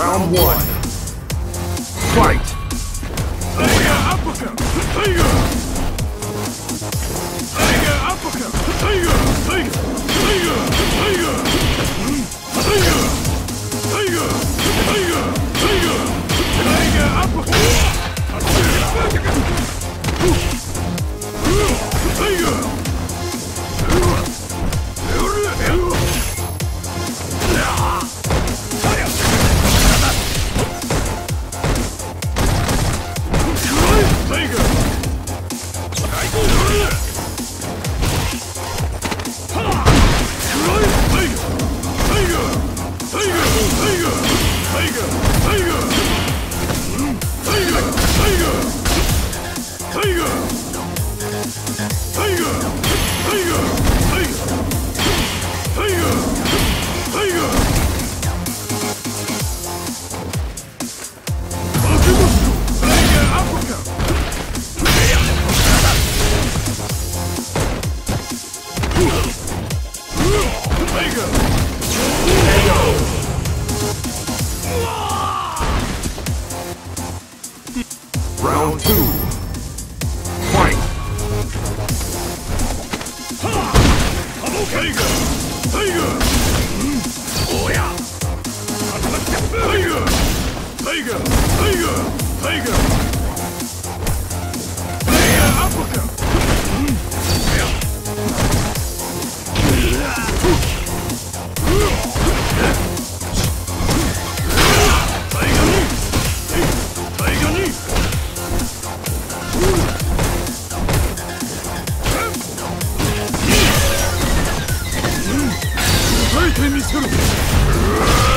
Round one. Fight! Round two. Fight! Tiger! Tiger! Oh yeah! Tiger! Tiger! Tiger! Tiger! で見せる